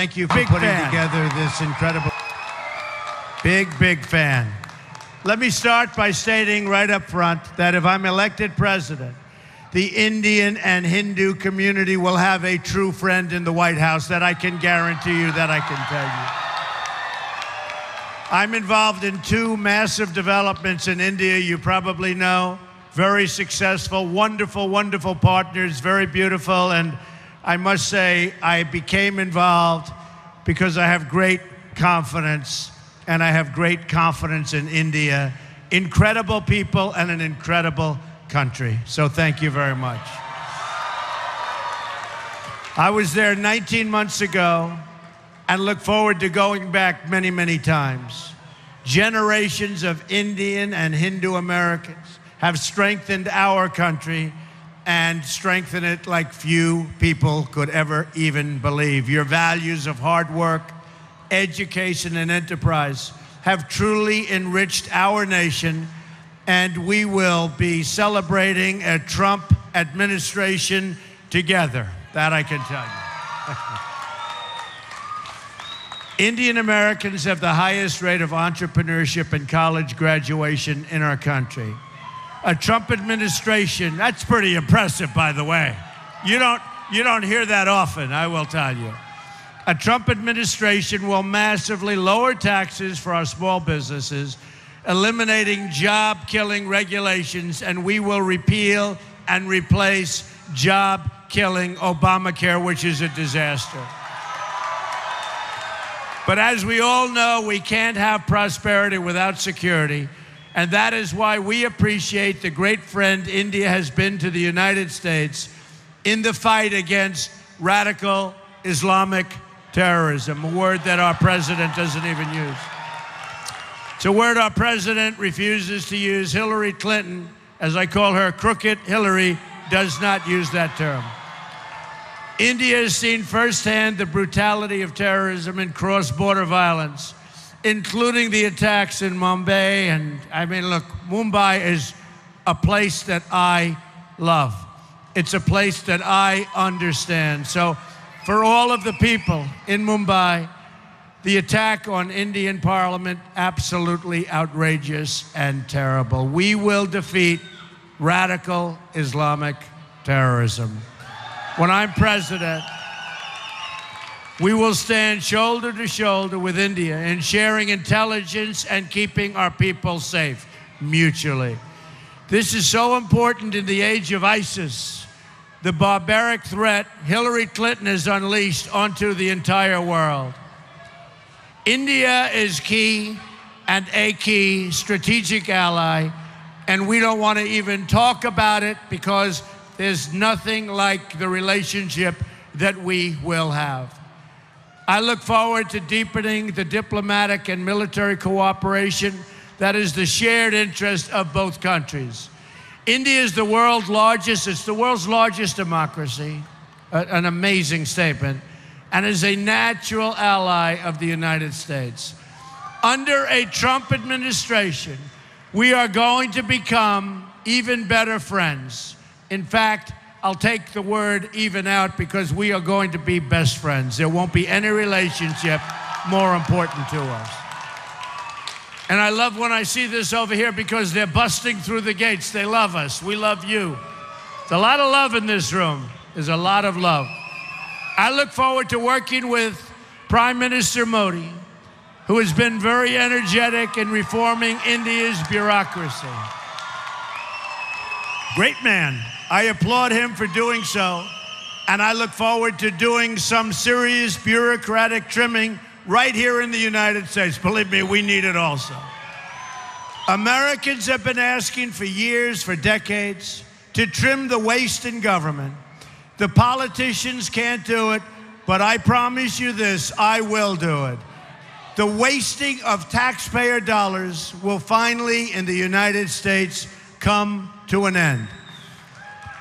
thank you for Big putting fan. together this incredible. Big, big fan. Let me start by stating right up front that if I'm elected president, the Indian and Hindu community will have a true friend in the White House that I can guarantee you, that I can tell you. I'm involved in two massive developments in India, you probably know. Very successful, wonderful, wonderful partners, very beautiful. And I must say, I became involved because I have great confidence, and I have great confidence in India. Incredible people and an incredible country. So thank you very much. I was there 19 months ago and look forward to going back many, many times. Generations of Indian and Hindu Americans have strengthened our country and strengthen it like few people could ever even believe. Your values of hard work, education, and enterprise have truly enriched our nation, and we will be celebrating a Trump administration together. That I can tell you. Indian Americans have the highest rate of entrepreneurship and college graduation in our country. A Trump administration, that's pretty impressive, by the way. You don't, you don't hear that often, I will tell you. A Trump administration will massively lower taxes for our small businesses, eliminating job killing regulations, and we will repeal and replace job killing Obamacare, which is a disaster. But as we all know, we can't have prosperity without security. And that is why we appreciate the great friend India has been to the United States in the fight against radical Islamic terrorism, a word that our president doesn't even use. It's a word our president refuses to use. Hillary Clinton, as I call her, crooked Hillary, does not use that term. India has seen firsthand the brutality of terrorism and cross border violence, including the attacks in Mumbai. And I mean, look, Mumbai is a place that I love, it's a place that I understand. So, for all of the people in Mumbai, the attack on Indian Parliament, absolutely outrageous and terrible. We will defeat radical Islamic terrorism. When I'm president, we will stand shoulder to shoulder with India in sharing intelligence and keeping our people safe mutually. This is so important in the age of ISIS, the barbaric threat Hillary Clinton has unleashed onto the entire world. India is key and a key strategic ally, and we don't want to even talk about it because there's nothing like the relationship that we will have. I look forward to deepening the diplomatic and military cooperation that is the shared interest of both countries. India is the world's largest, it's the world's largest democracy, an amazing statement, and is a natural ally of the United States. Under a Trump administration, we are going to become even better friends. In fact, I'll take the word even out because we are going to be best friends. There won't be any relationship more important to us. And I love when I see this over here because they're busting through the gates. They love us. We love you. There's a lot of love in this room. There's a lot of love. I look forward to working with Prime Minister Modi, who has been very energetic in reforming India's bureaucracy. Great man. I applaud him for doing so. And I look forward to doing some serious bureaucratic trimming right here in the United States. Believe me, we need it also. Americans have been asking for years, for decades, to trim the waste in government. The politicians can't do it, but I promise you this I will do it. The wasting of taxpayer dollars will finally, in the United States, come to an end.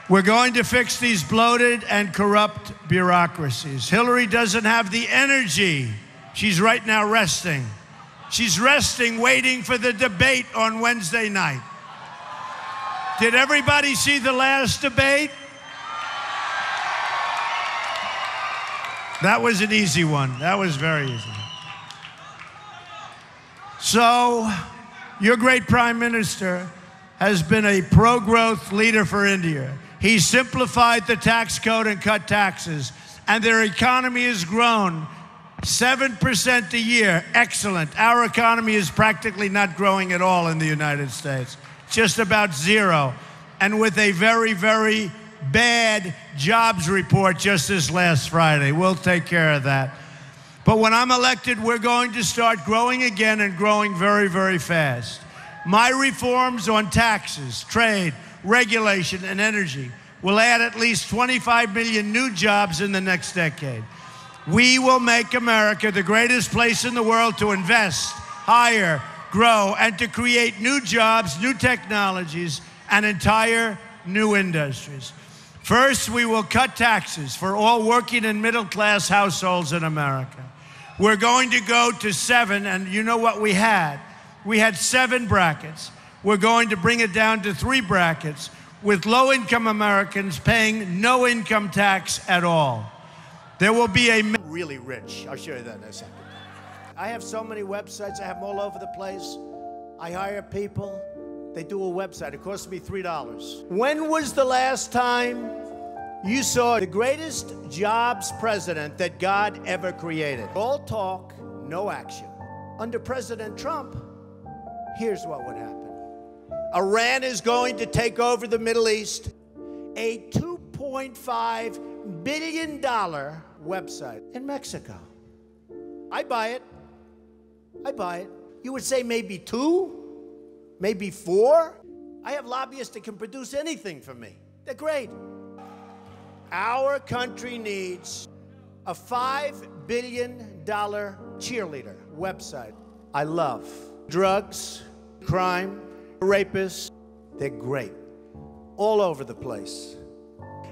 We're going to fix these bloated and corrupt bureaucracies. Hillary doesn't have the energy. She's right now resting. She's resting, waiting for the debate on Wednesday night. Did everybody see the last debate? That was an easy one. That was very easy. So, your great prime minister has been a pro growth leader for India. He simplified the tax code and cut taxes, and their economy has grown 7% a year. Excellent. Our economy is practically not growing at all in the United States, just about zero. And with a very, very bad jobs report just this last Friday. We'll take care of that. But when I'm elected, we're going to start growing again and growing very, very fast. My reforms on taxes, trade, regulation, and energy will add at least 25 million new jobs in the next decade. We will make America the greatest place in the world to invest, hire, grow, and to create new jobs, new technologies, and entire new industries. First, we will cut taxes for all working and middle class households in America. We're going to go to seven, and you know what we had? We had seven brackets. We're going to bring it down to three brackets with low income Americans paying no income tax at all. There will be a really rich. I'll show you that in a second. I have so many websites, I have them all over the place. I hire people, they do a website. It costs me $3. When was the last time you saw the greatest jobs president that God ever created? All talk, no action. Under President Trump, here's what would happen Iran is going to take over the Middle East. A $2.5 billion website in Mexico. I buy it. I buy it. You would say maybe two, maybe four. I have lobbyists that can produce anything for me. They're great. Our country needs a $5 billion cheerleader website. I love drugs, crime, rapists. They're great. All over the place.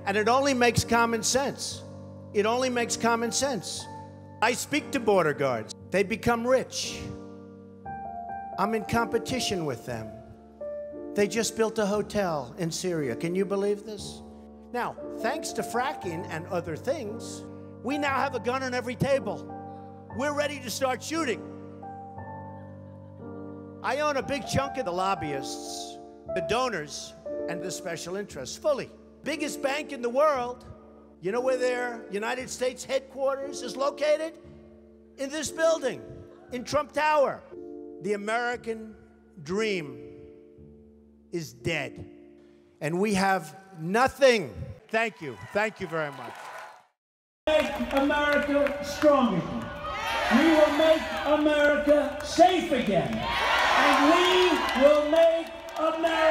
And it only makes common sense. It only makes common sense. I speak to border guards, they become rich. I'm in competition with them. They just built a hotel in Syria. Can you believe this? Now, thanks to fracking and other things, we now have a gun on every table. We're ready to start shooting. I own a big chunk of the lobbyists, the donors, and the special interests fully. Biggest bank in the world you know where their United States headquarters is located? In this building, in Trump Tower. The American dream is dead. And we have nothing. Thank you. Thank you very much. Make America strong again. We will make America safe again. We will make America